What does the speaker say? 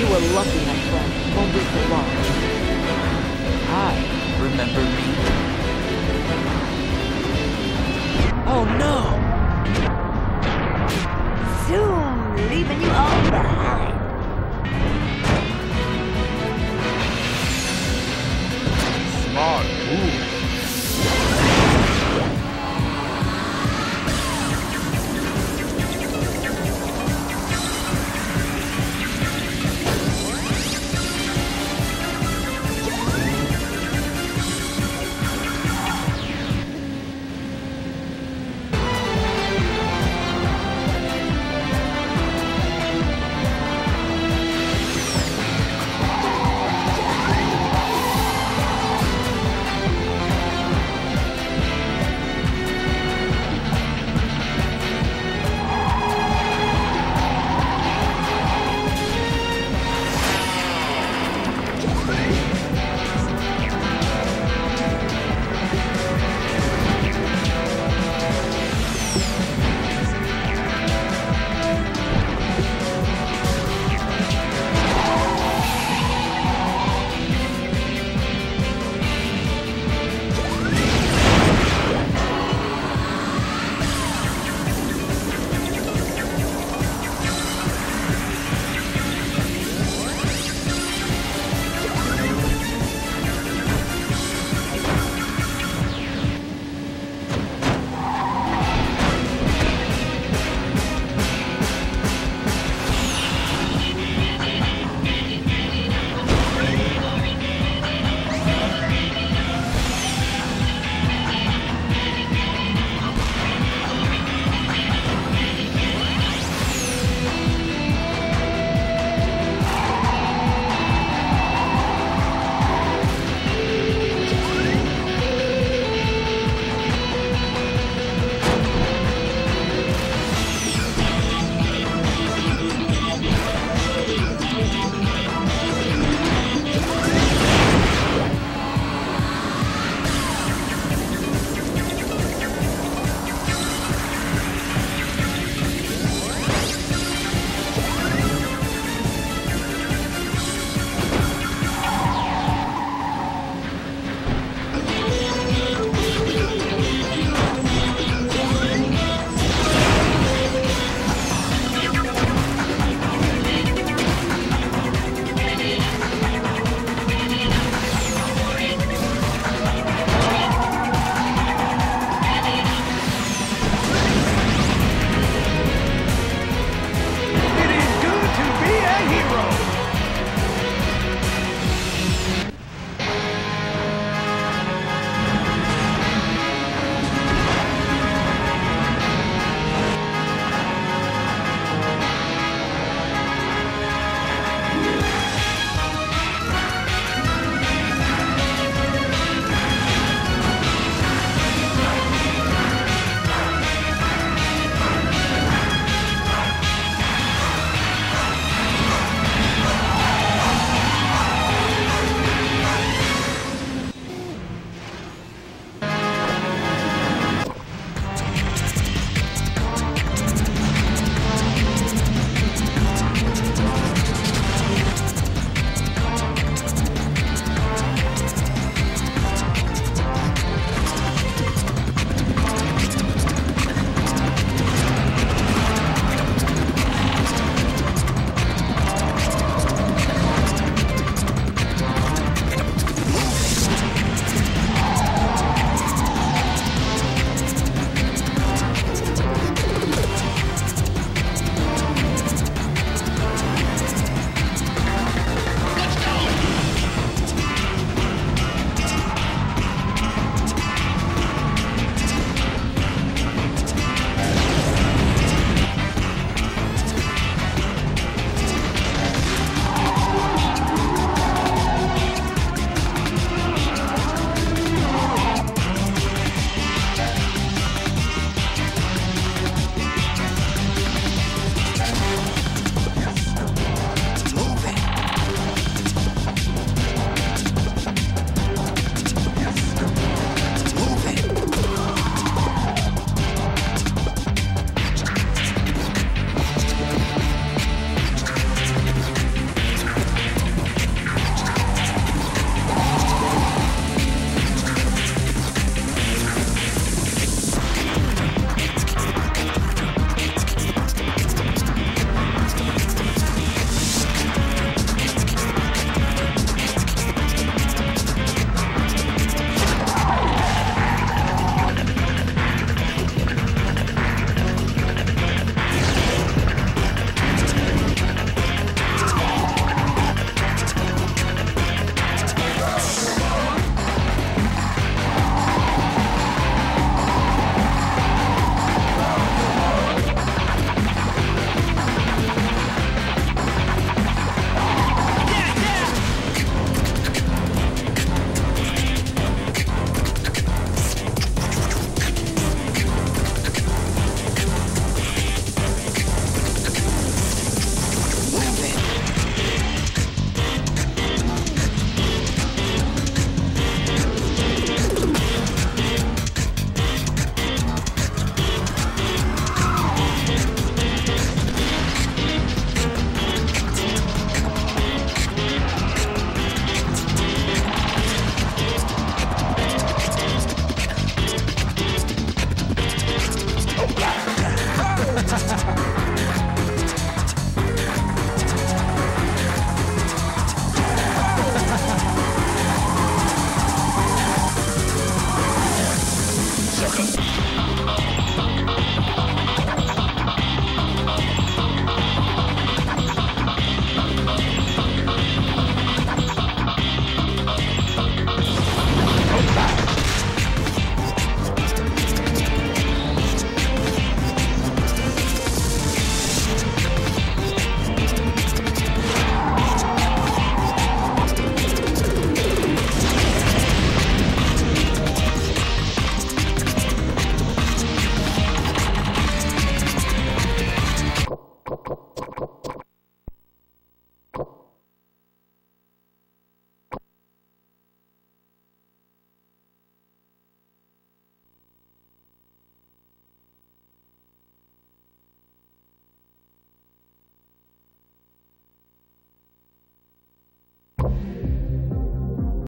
You were lucky, my friend. Won't be for long. I remember me. Oh no! Soon, leaving you all behind.